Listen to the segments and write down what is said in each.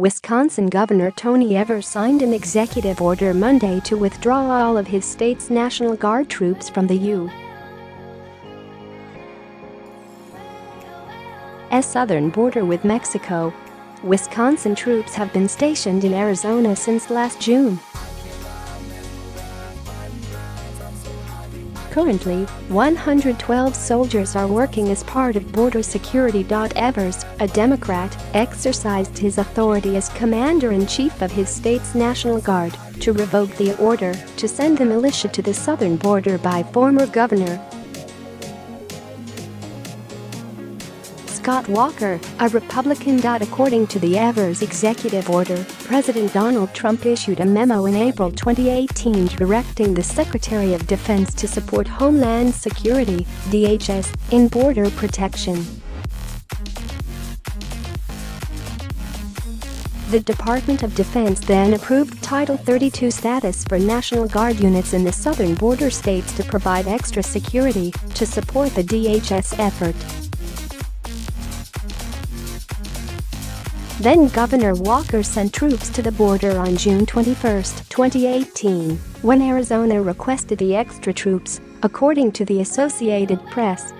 Wisconsin Governor Tony Evers signed an executive order Monday to withdraw all of his state's National Guard troops from the U.S. southern border with Mexico. Wisconsin troops have been stationed in Arizona since last June. Currently, 112 soldiers are working as part of border security. Evers, a Democrat, exercised his authority as commander-in-chief of his state's National Guard to revoke the order to send the militia to the southern border by former Governor Scott Walker, a Republican. According to the Evers executive order, President Donald Trump issued a memo in April 2018 directing the Secretary of Defense to support Homeland Security DHS, in border protection. The Department of Defense then approved Title 32 status for National Guard units in the southern border states to provide extra security to support the DHS effort. Then Governor Walker sent troops to the border on June 21, 2018, when Arizona requested the extra troops, according to the Associated Press.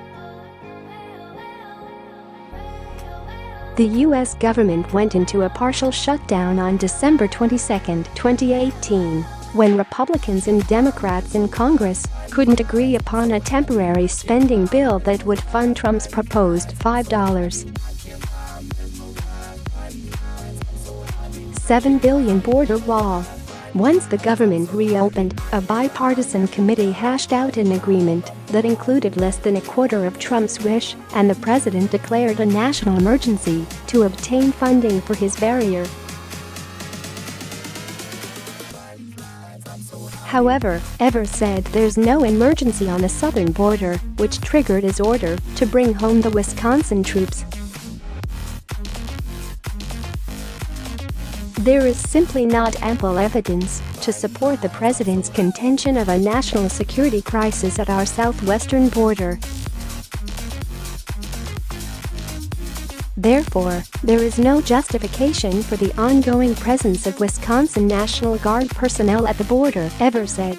The U.S. government went into a partial shutdown on December 22, 2018, when Republicans and Democrats in Congress couldn't agree upon a temporary spending bill that would fund Trump's proposed $5 7 billion border wall. Once the government reopened, a bipartisan committee hashed out an agreement that included less than a quarter of Trump's wish, and the president declared a national emergency to obtain funding for his barrier. However, Evers said there's no emergency on the southern border, which triggered his order to bring home the Wisconsin troops There is simply not ample evidence to support the president's contention of a national security crisis at our southwestern border. Therefore, there is no justification for the ongoing presence of Wisconsin National Guard personnel at the border, Evers said.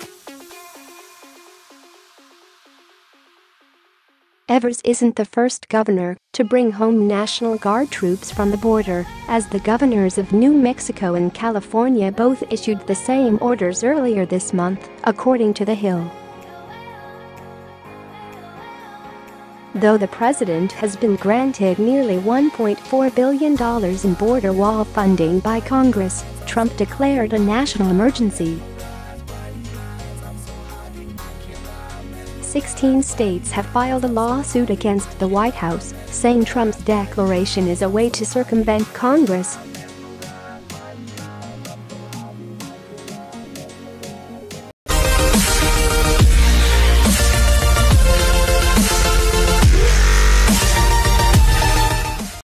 Evers isn't the first governor to bring home National Guard troops from the border, as the governors of New Mexico and California both issued the same orders earlier this month, according to The Hill. Though the president has been granted nearly $1.4 billion in border wall funding by Congress, Trump declared a national emergency 16 states have filed a lawsuit against the White House, saying Trump's declaration is a way to circumvent Congress